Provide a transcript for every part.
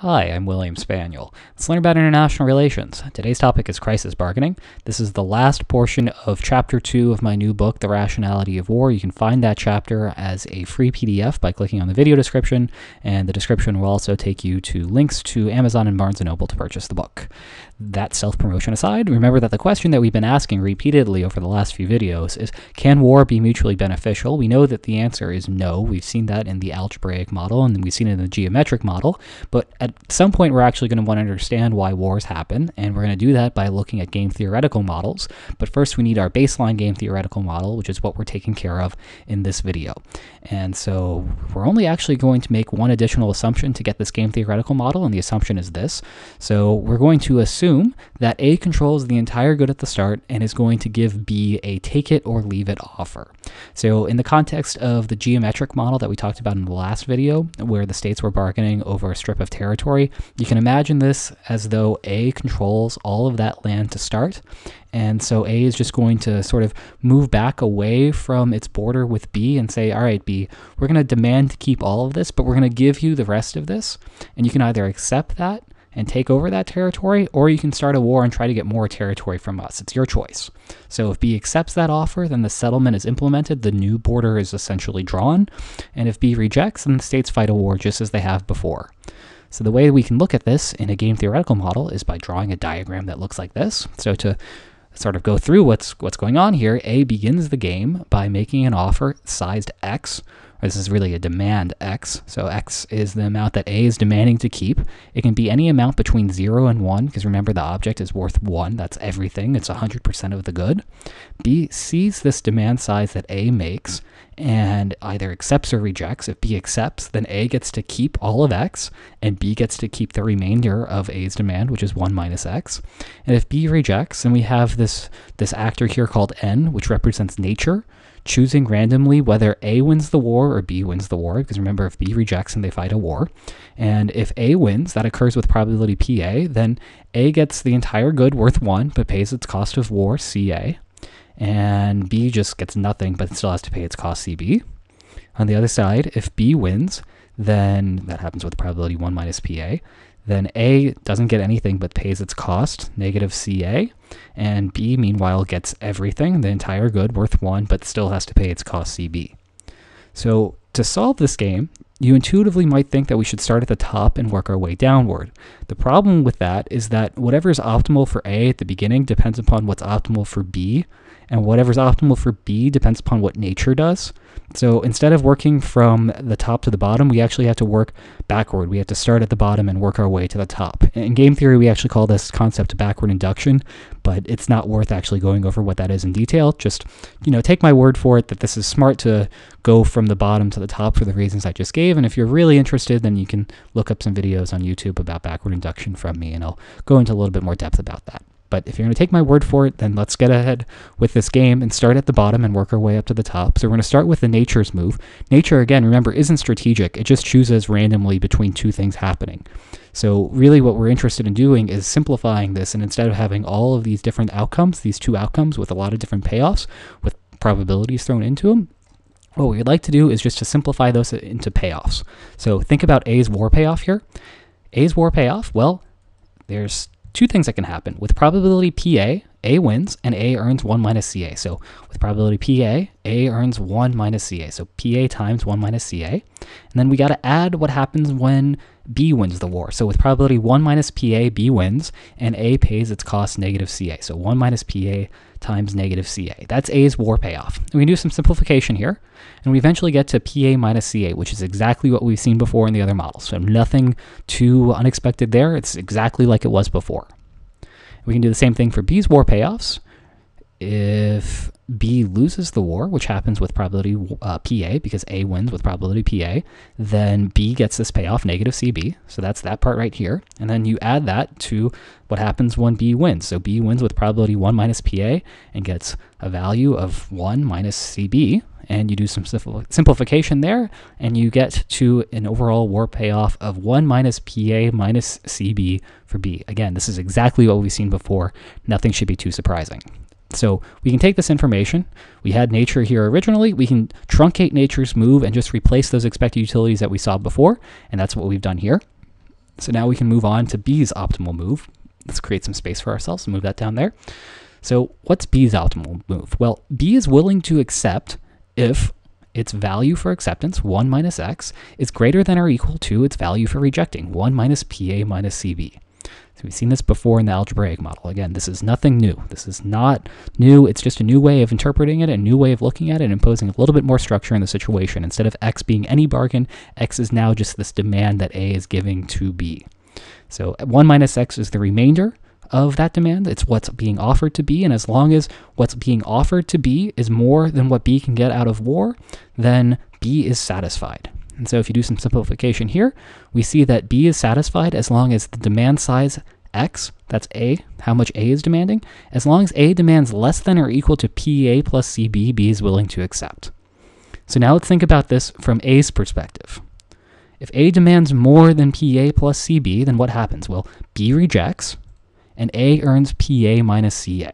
Hi, I'm William Spaniel. Let's learn about international relations. Today's topic is crisis bargaining. This is the last portion of chapter 2 of my new book, The Rationality of War. You can find that chapter as a free PDF by clicking on the video description, and the description will also take you to links to Amazon and Barnes & Noble to purchase the book. That self-promotion aside, remember that the question that we've been asking repeatedly over the last few videos is, can war be mutually beneficial? We know that the answer is no. We've seen that in the algebraic model, and we've seen it in the geometric model, but at some point we're actually going to want to understand why wars happen, and we're going to do that by looking at game theoretical models. But first we need our baseline game theoretical model, which is what we're taking care of in this video. And so we're only actually going to make one additional assumption to get this game theoretical model, and the assumption is this. So we're going to assume that A controls the entire good at the start and is going to give B a take it or leave it offer. So in the context of the geometric model that we talked about in the last video, where the states were bargaining over a strip of territory, you can imagine this as though A controls all of that land to start. And so A is just going to sort of move back away from its border with B and say, all right, B, we're going to demand to keep all of this, but we're going to give you the rest of this. And you can either accept that and take over that territory, or you can start a war and try to get more territory from us. It's your choice. So if B accepts that offer, then the settlement is implemented, the new border is essentially drawn, and if B rejects, then the states fight a war just as they have before. So the way we can look at this in a game theoretical model is by drawing a diagram that looks like this. So to sort of go through what's what's going on here, A begins the game by making an offer sized X this is really a demand X. So X is the amount that A is demanding to keep. It can be any amount between 0 and 1, because remember the object is worth 1. That's everything. It's 100% of the good. B sees this demand size that A makes and either accepts or rejects. If B accepts, then A gets to keep all of X, and B gets to keep the remainder of A's demand, which is 1 minus X. And if B rejects, then we have this, this actor here called N, which represents nature choosing randomly whether A wins the war or B wins the war, because remember, if B rejects and they fight a war, and if A wins, that occurs with probability PA, then A gets the entire good worth 1, but pays its cost of war, CA, and B just gets nothing, but still has to pay its cost, CB. On the other side, if B wins, then that happens with probability 1 minus PA, then A doesn't get anything but pays its cost, negative CA, and B, meanwhile, gets everything, the entire good, worth 1, but still has to pay its cost CB. So to solve this game, you intuitively might think that we should start at the top and work our way downward. The problem with that is that whatever is optimal for A at the beginning depends upon what's optimal for B and whatever's optimal for B depends upon what nature does. So instead of working from the top to the bottom, we actually have to work backward. We have to start at the bottom and work our way to the top. In game theory, we actually call this concept backward induction, but it's not worth actually going over what that is in detail. Just, you know, take my word for it that this is smart to go from the bottom to the top for the reasons I just gave. And if you're really interested, then you can look up some videos on YouTube about backward induction from me, and I'll go into a little bit more depth about that. But if you're going to take my word for it, then let's get ahead with this game and start at the bottom and work our way up to the top. So we're going to start with the nature's move. Nature, again, remember, isn't strategic. It just chooses randomly between two things happening. So really what we're interested in doing is simplifying this and instead of having all of these different outcomes, these two outcomes with a lot of different payoffs with probabilities thrown into them, what we'd like to do is just to simplify those into payoffs. So think about A's war payoff here. A's war payoff, well, there's two things that can happen. With probability PA, A wins and A earns 1 minus CA. So with probability PA, A earns 1 minus CA. So PA times 1 minus CA. And then we got to add what happens when B wins the war. So with probability 1 minus PA, B wins, and A pays its cost negative CA. So 1 minus PA times negative CA. That's A's war payoff. And we can do some simplification here, and we eventually get to PA minus CA, which is exactly what we've seen before in the other models. So nothing too unexpected there. It's exactly like it was before. We can do the same thing for B's war payoffs. If B loses the war, which happens with probability uh, PA because A wins with probability PA, then B gets this payoff negative CB. So that's that part right here. And then you add that to what happens when B wins. So B wins with probability 1 minus PA and gets a value of 1 minus CB. And you do some simplification there, and you get to an overall war payoff of 1 minus PA minus CB for B. Again, this is exactly what we've seen before. Nothing should be too surprising. So we can take this information. We had nature here originally. We can truncate nature's move and just replace those expected utilities that we saw before. And that's what we've done here. So now we can move on to B's optimal move. Let's create some space for ourselves and move that down there. So what's B's optimal move? Well, B is willing to accept if its value for acceptance, 1 minus x, is greater than or equal to its value for rejecting, 1 minus PA minus CB. So we've seen this before in the algebraic model. Again, this is nothing new. This is not new. It's just a new way of interpreting it, a new way of looking at it, imposing a little bit more structure in the situation. Instead of x being any bargain, x is now just this demand that A is giving to B. So 1 minus x is the remainder of that demand. It's what's being offered to B, and as long as what's being offered to B is more than what B can get out of war, then B is satisfied. And so if you do some simplification here, we see that B is satisfied as long as the demand size X, that's A, how much A is demanding, as long as A demands less than or equal to PA plus CB, B is willing to accept. So now let's think about this from A's perspective. If A demands more than PA plus CB, then what happens? Well, B rejects, and A earns PA minus CA.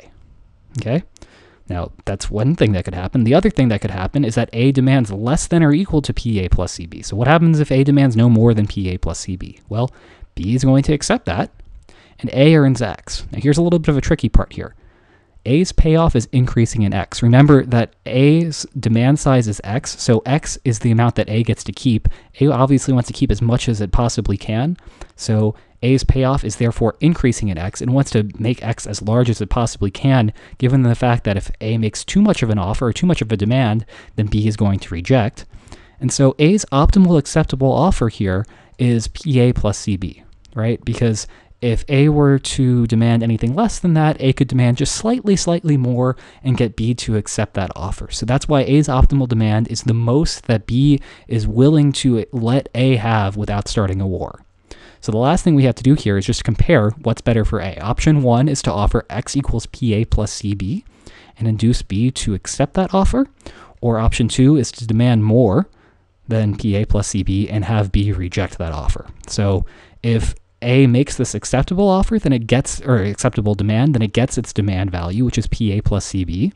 Okay? Now, that's one thing that could happen. The other thing that could happen is that A demands less than or equal to PA plus CB. So what happens if A demands no more than PA plus CB? Well, B is going to accept that, and A earns X. Now, here's a little bit of a tricky part here. A's payoff is increasing in X. Remember that A's demand size is X, so X is the amount that A gets to keep. A obviously wants to keep as much as it possibly can, so A's payoff is therefore increasing in X and wants to make X as large as it possibly can, given the fact that if A makes too much of an offer or too much of a demand, then B is going to reject. And so A's optimal acceptable offer here is PA plus CB, right? Because if A were to demand anything less than that, A could demand just slightly, slightly more and get B to accept that offer. So that's why A's optimal demand is the most that B is willing to let A have without starting a war. So the last thing we have to do here is just compare what's better for A. Option one is to offer X equals PA plus CB and induce B to accept that offer. Or option two is to demand more than PA plus CB and have B reject that offer. So if a makes this acceptable offer, then it gets, or acceptable demand, then it gets its demand value, which is PA plus CB.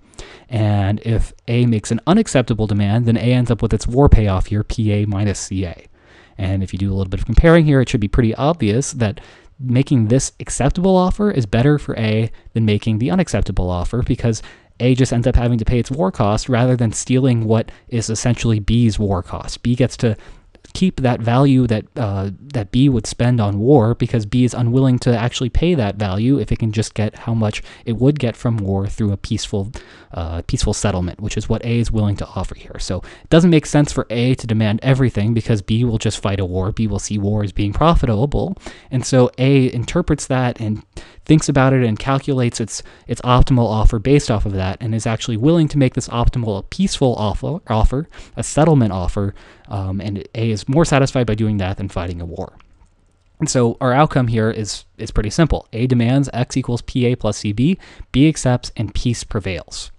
And if A makes an unacceptable demand, then A ends up with its war payoff here, PA minus CA. And if you do a little bit of comparing here, it should be pretty obvious that making this acceptable offer is better for A than making the unacceptable offer because A just ends up having to pay its war cost rather than stealing what is essentially B's war cost. B gets to keep that value that uh, that B would spend on war because B is unwilling to actually pay that value if it can just get how much it would get from war through a peaceful uh, peaceful settlement, which is what A is willing to offer here. So it doesn't make sense for A to demand everything because B will just fight a war. B will see war as being profitable, and so A interprets that and thinks about it and calculates its its optimal offer based off of that, and is actually willing to make this optimal a peaceful offer, offer a settlement offer, um, and A is more satisfied by doing that than fighting a war. And so our outcome here is is pretty simple. A demands X equals PA plus CB, B accepts, and peace prevails.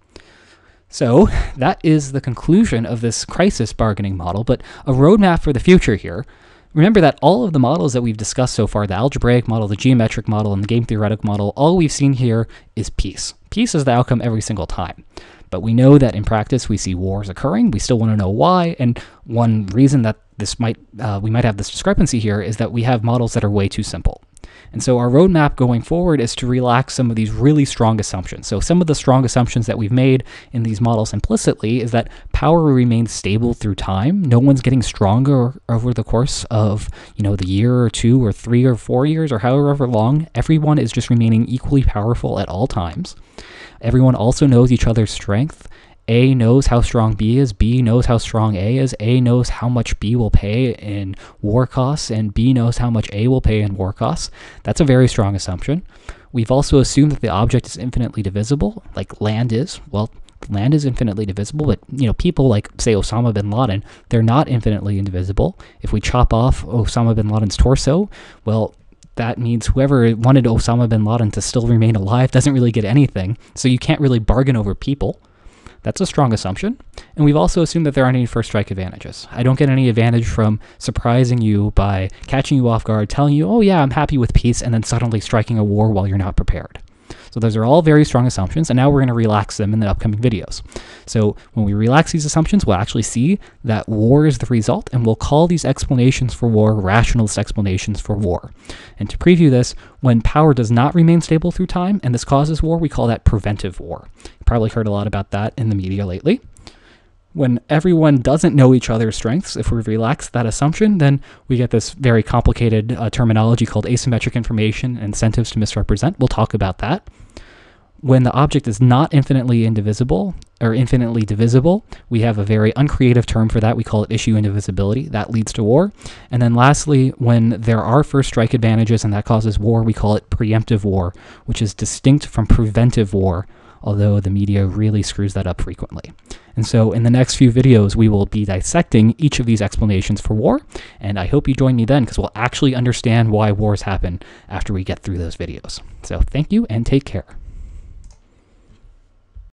So that is the conclusion of this crisis bargaining model, but a roadmap for the future here Remember that all of the models that we've discussed so far, the algebraic model, the geometric model, and the game theoretic model, all we've seen here is peace. Peace is the outcome every single time. But we know that in practice we see wars occurring. We still want to know why. And one reason that this might uh, we might have this discrepancy here is that we have models that are way too simple. And so our roadmap going forward is to relax some of these really strong assumptions. So some of the strong assumptions that we've made in these models implicitly is that power remains stable through time. No one's getting stronger over the course of, you know, the year or two or three or four years or however long. Everyone is just remaining equally powerful at all times. Everyone also knows each other's strength a knows how strong B is, B knows how strong A is, A knows how much B will pay in war costs, and B knows how much A will pay in war costs. That's a very strong assumption. We've also assumed that the object is infinitely divisible, like land is. Well, land is infinitely divisible, but you know, people like say Osama bin Laden, they're not infinitely indivisible. If we chop off Osama bin Laden's torso, well, that means whoever wanted Osama bin Laden to still remain alive doesn't really get anything. So you can't really bargain over people. That's a strong assumption. And we've also assumed that there aren't any first strike advantages. I don't get any advantage from surprising you by catching you off guard, telling you, oh, yeah, I'm happy with peace, and then suddenly striking a war while you're not prepared. So those are all very strong assumptions, and now we're going to relax them in the upcoming videos. So when we relax these assumptions, we'll actually see that war is the result, and we'll call these explanations for war rationalist explanations for war. And to preview this, when power does not remain stable through time and this causes war, we call that preventive war. You probably heard a lot about that in the media lately when everyone doesn't know each other's strengths, if we relax that assumption, then we get this very complicated uh, terminology called asymmetric information, incentives to misrepresent. We'll talk about that. When the object is not infinitely indivisible or infinitely divisible, we have a very uncreative term for that. We call it issue indivisibility. That leads to war. And then lastly, when there are first strike advantages and that causes war, we call it preemptive war, which is distinct from preventive war, although the media really screws that up frequently. And so in the next few videos, we will be dissecting each of these explanations for war, and I hope you join me then because we'll actually understand why wars happen after we get through those videos. So thank you and take care.